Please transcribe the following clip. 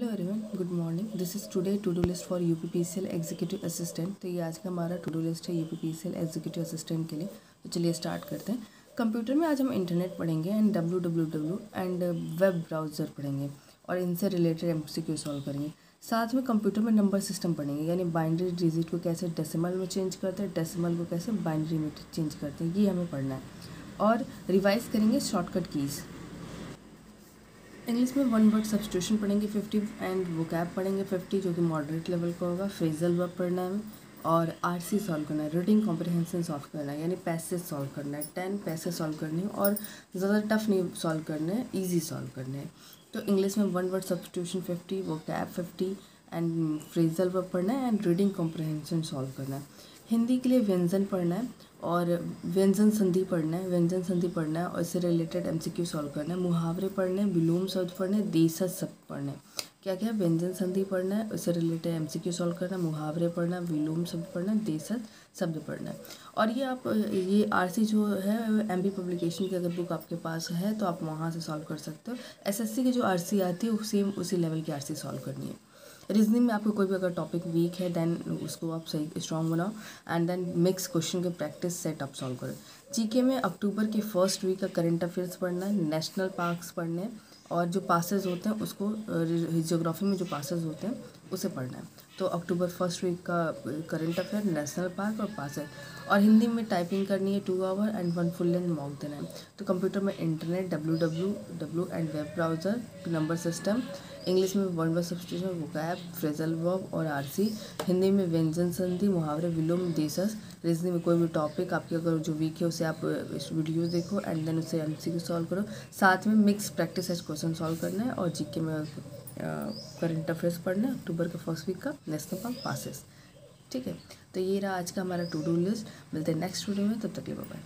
Hello everyone, good morning. This is today to do list for U P P C L executive assistant. तो ये आज का हमारा to do list है U P P C L executive assistant के लिए। तो चलिए स्टार्ट करते हैं। कंप्यूटर में आज हम इंटरनेट पढ़ेंगे and W W W and web browser पढ़ेंगे और इनसे related M C Q solve करेंगे। साथ में कंप्यूटर में नंबर सिस्टम पढ़ेंगे, यानी बाइंड्री डिजिट को कैसे डेसिमल में चेंज करते हैं, डेसिमल को कैसे बाइंड्री में चेंज करते हैं, ये हमें पढ़ना है। और रिवाइज करेंगे शॉर्टकट कीज़। इंग्लिश में वन वर्ड सब्सटीट्यूशन पढ़ेंगे फिफ्टी एंड वो कैब पढ़ेंगे फिफ्टी जो कि मॉडरेट लेवल का होगा। फ्रेजल वर्ब पढ़ना है, और आर सी सॉल्व करना है रीडिंग कॉम्प्रहेंसन सॉल्व करना है, यानी पैसेज सॉल्व करना है। टेन पैसे सॉल्व करने हैं, और ज़्यादा टफ नहीं सॉल्व करने हैं ईजी सॉल्व करने हैं। तो इंग्लिश में one word substitution fifty vocab fifty and phrasal verb पढ़ना है एंड रीडिंग कॉम्प्रहेंसन सॉल्व करना है। हिंदी के लिए व्यंजन पढ़ना है और व्यंजन संधि पढ़ना है, व्यंजन संधि पढ़ना है और इससे रिलेटेड एमसीक्यू सॉल्व करना है। मुहावरे पढ़ने विलोम शब्द पढ़ने देशज शब्द पढ़ने क्या क्या व्यंजन संधि पढ़ना है, उससे रिलेटेड एमसीक्यू सॉल्व करना मुहावरे पढ़ना विलोम शब्द पढ़ना देशज शब्द पढ़ना और ये आप, ये आरसी जो है एम पब्लिकेशन की अगर बुक आपके पास है तो आप वहाँ से सॉल्व कर सकते हो। एसएससी की जो आरसी आती है सेम उसी लेवल की आरसी सॉल्व करनी है। रीजनिंग में आपको कोई भी अगर टॉपिक वीक है देन उसको आप सही स्ट्रॉन्ग बनाओ। एंड देन मिक्स क्वेश्चन के प्रैक्टिस सेट आप सॉल्व करें जीके में अक्टूबर के फ़र्स्ट वीक का करंट अफेयर्स पढ़ना है नेशनल पार्क्स पढ़ने हैं, और जो पासेज होते हैं, उसको जियोग्राफी में जो पासेज होते हैं उसे पढ़ना है। तो अक्टूबर फ़र्स्ट वीक का, करंट अफेयर, नेशनल पार्क और पासेज और हिंदी में टाइपिंग करनी है two hour and one full length mock देना है। तो कंप्यूटर में internet W W W and web browser number system English में one word substitution vocab phrasal verb और आरसी हिंदी में व्यंजन संधि, मुहावरे, विलोम, देशस रीजनिंग में कोई भी टॉपिक आपके अगर जो वीक है उसे आप वीडियो देखो एंड देन उसे एम सॉल्व करो। साथ में mix practice as question solve करना है और जी के में करंट अफेयर्स पढ़ना, अक्टूबर का फ़र्स्ट वीक का नेशनल पार्क पासिस ठीक है? तो ये रहा आज का हमारा टू डू लिस्ट मिलते हैं नेक्स्ट वीडियो में, तब तक के बाय